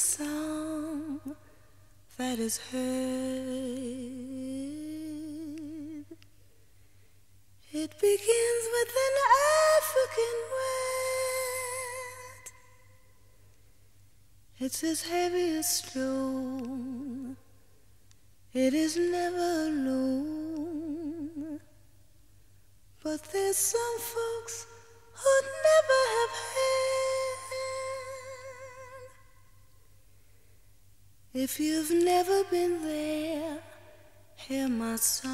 sound that is heard. It begins with an African word. It's as heavy as stone. It is never alone. But there's some If you've never been there, hear my song.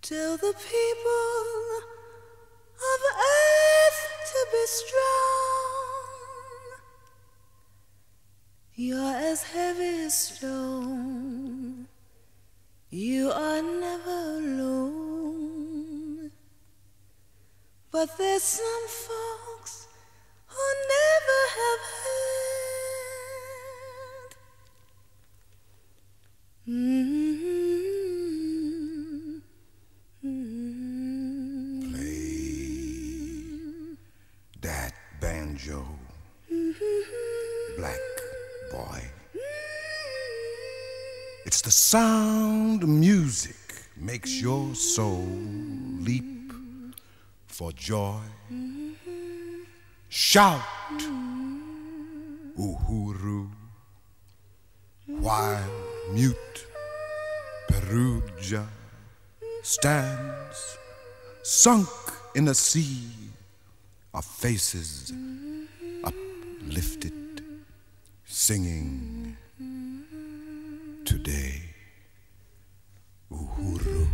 Tell the people of earth to be strong. You're as heavy as stone. You are never alone. But there's some who have heard. Mm-hmm. Play that banjo, black boy. It's the sound of music makes your soul leap for joy. Shout, uhuru, while mute Perugia stands sunk in a sea of faces uplifted, singing today. Uhuru.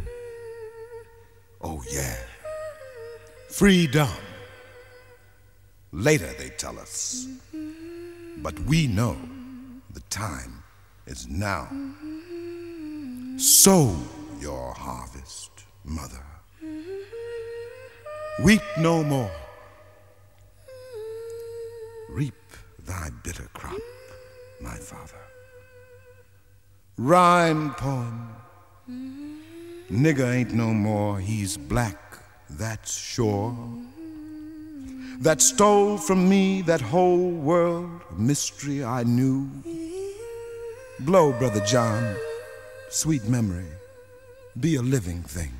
Oh, yeah. Freedom. Later, they tell us. But we know the time is now. Sow your harvest, mother. Weep no more. Reap thy bitter crop, my father. Rhyme poem. Nigger ain't no more, he's black, that's sure. That stole from me that whole world of mystery I knew. Blow, Brother John, sweet memory, be a living thing.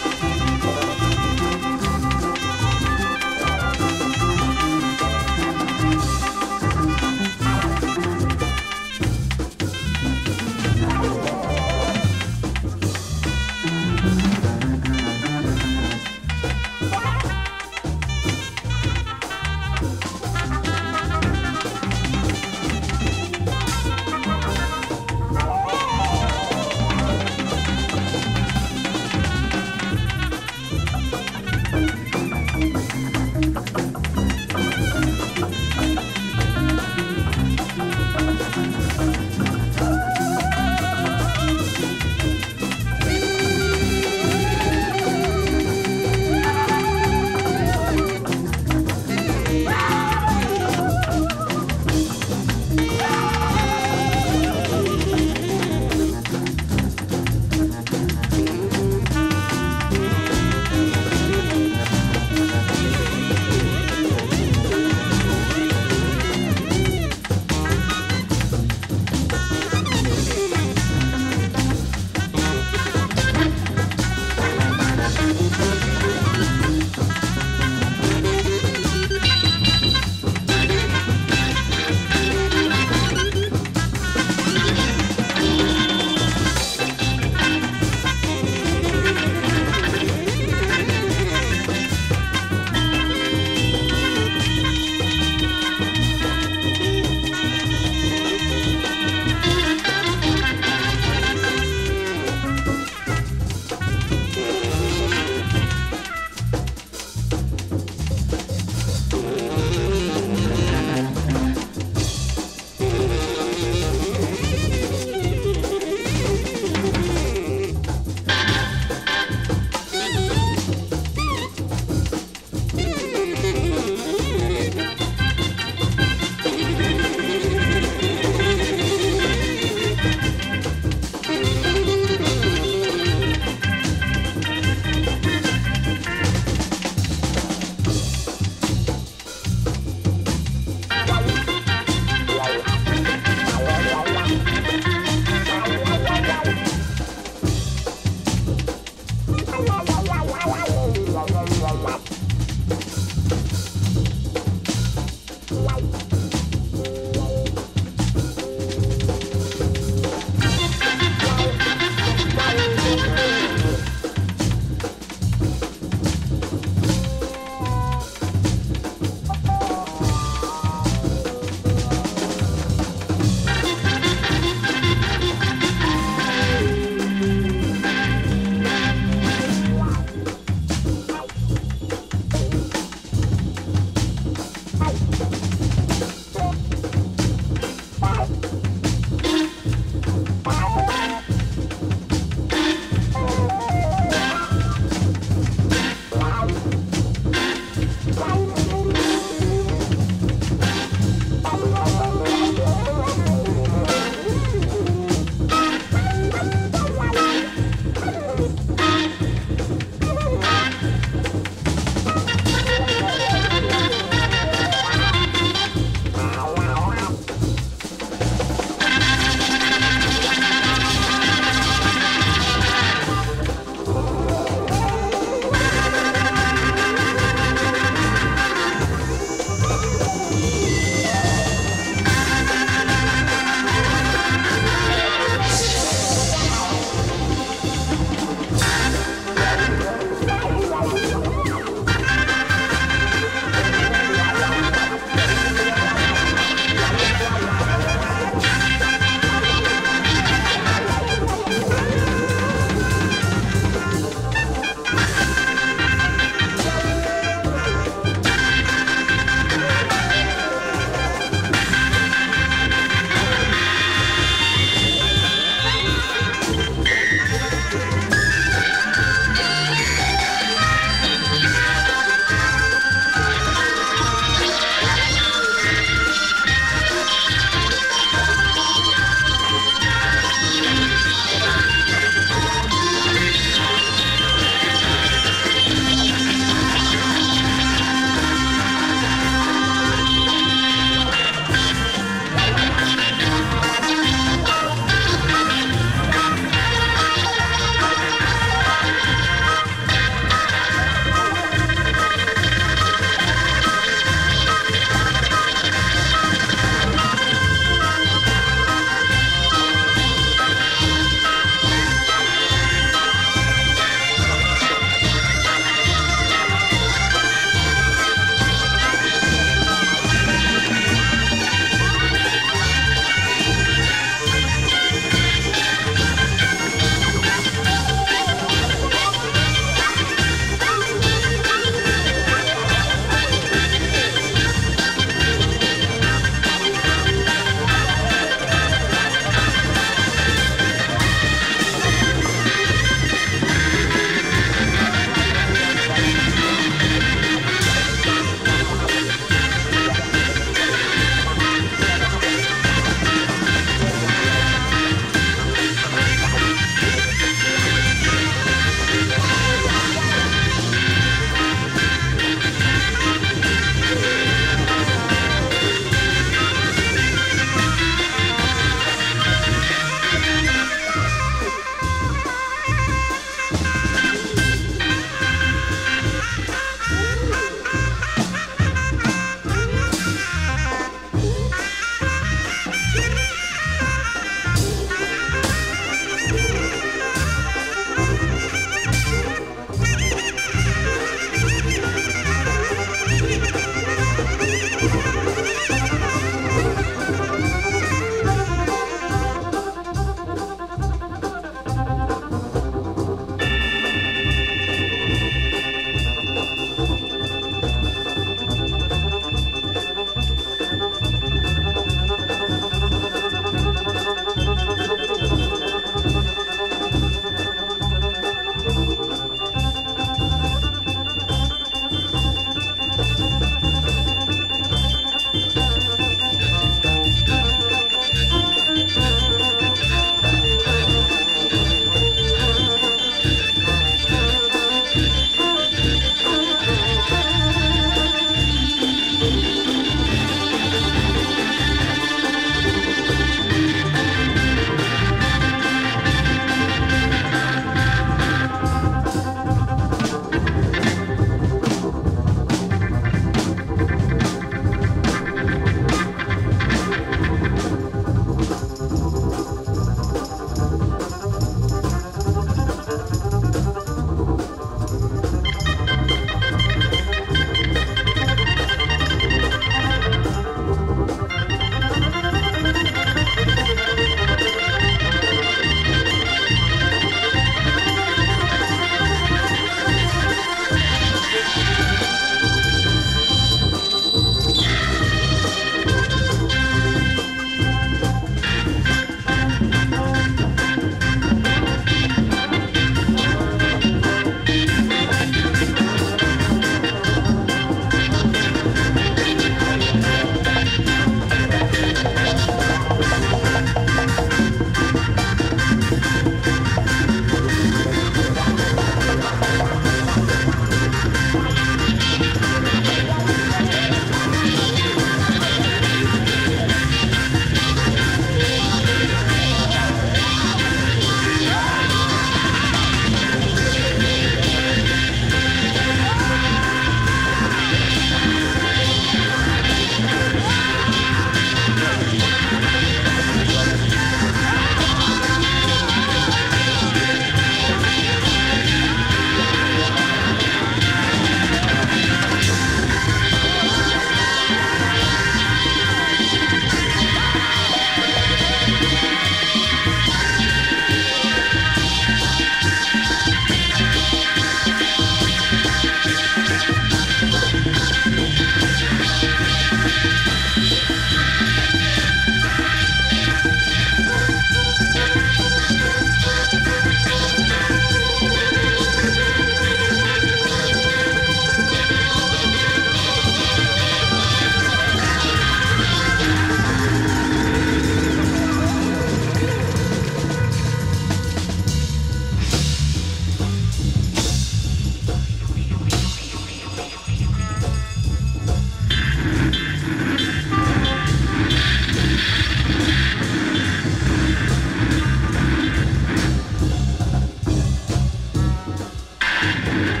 Thank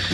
you.